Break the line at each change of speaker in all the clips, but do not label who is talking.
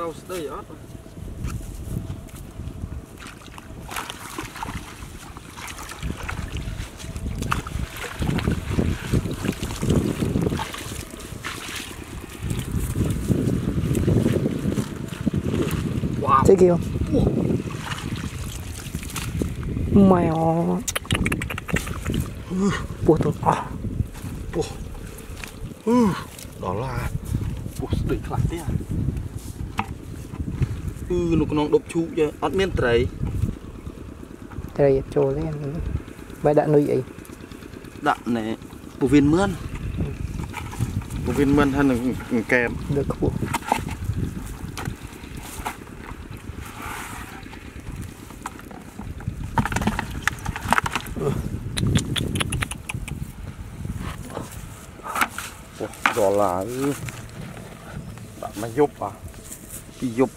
ត្រូវស្ដីអត់វ៉ាវ
ចេះគេម៉ែអូពោះទាំងអស់
អឺដល់ឡាពុះស្ ដីខ្លះទៀតអឺនៅក្នុងដប់ឈូកយើអត់មានត្រី
ត្រីចូលទេបែរដាក់នុយអី
ដាក់ណែពវិនមឿនពវិនមឿនហើយនឹងកែម
លើខ្ពស់
ពុះដល់ឡាអឺដាក់មកយប់អាពីយប់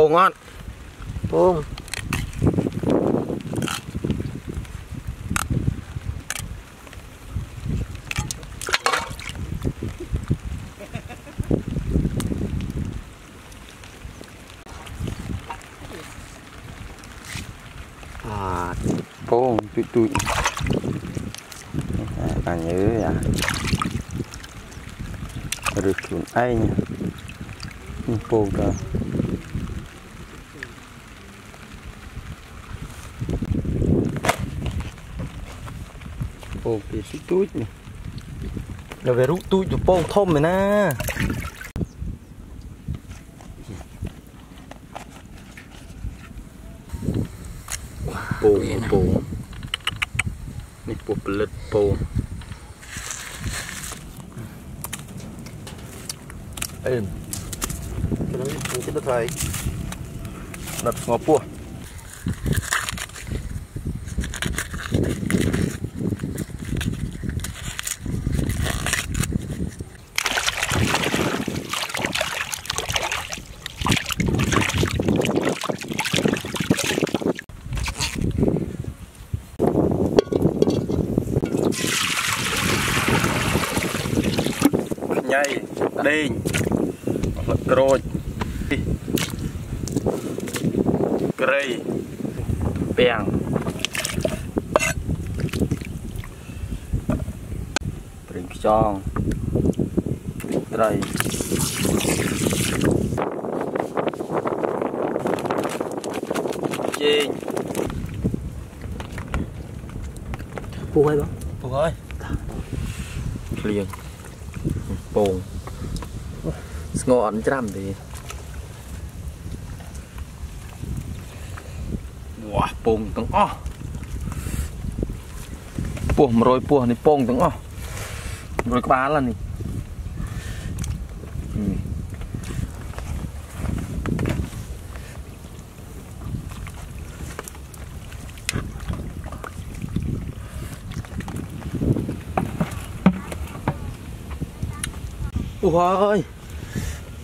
bồ
ngon buông.
À buông tụi tụi. À nhớ à. Rồi chuẩn ai nhỉ buông rồi cô cả cô bị xích túi nhỉ
ដល់វារុកទូចទៅពងធំឯណា
ពងពងនេះពោះផលិតពងអេមទៅនឹងចិត្តទៅហើយដុតស្ងោពោះញ៉ៃ ដេងផ្លឹកក្រូចក្រៃពាំងប្រេងខ្យងត្រីជេង
ពុះហើយបង
ពុកអើយឃ្លៀងពងស្ងោអត់ច្រាំទេវ៉ាពងទាំងអស់ពោះ100ពោះនេះពងទាំងអស់100ក្បាលហ្នឹងនេះហឹមអូហើយ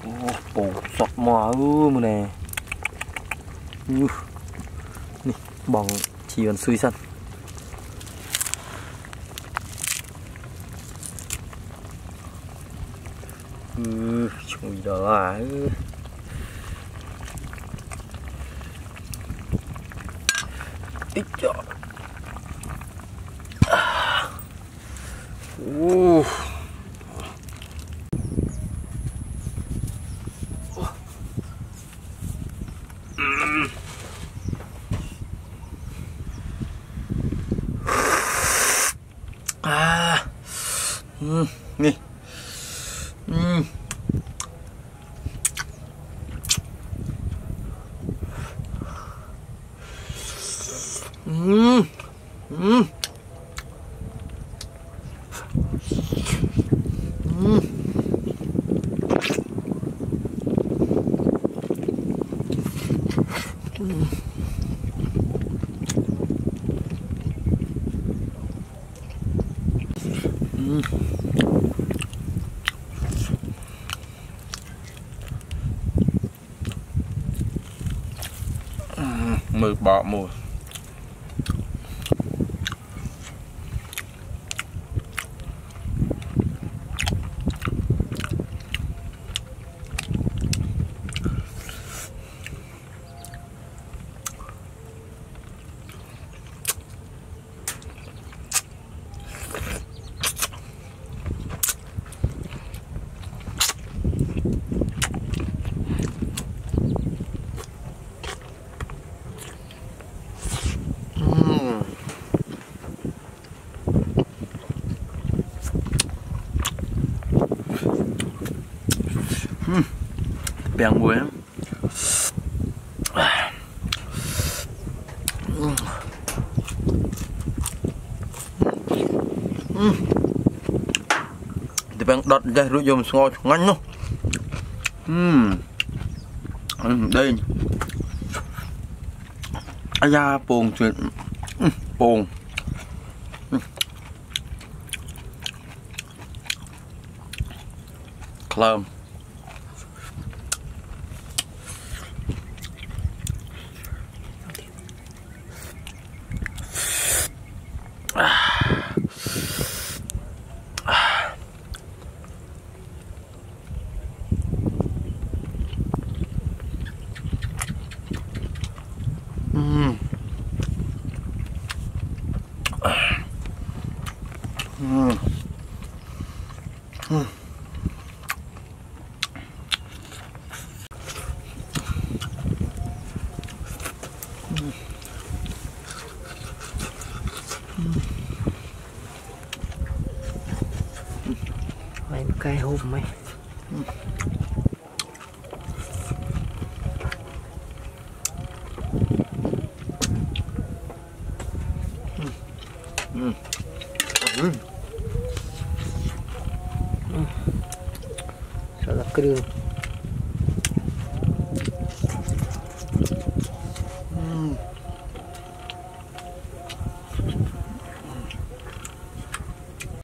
โอ้ปูสดมาเออมือแน่นี่บองชีวันซุยสั้น chùi đó à tích chọn uh. 음. 아, 음, 네, 음. 음, 음. Mười bọ mùi Ừm. Ừm. Bèn mùi lắm Ừm. Ừm. Thì bạn đọt ra rượu dùng ngồi ngon luôn Ừm. Ừm, đây អាយ៉ាពងជួយពងក្លើម Mm.
Mày cay hôm mày. Mm. Hum. Hum. Só
da criança.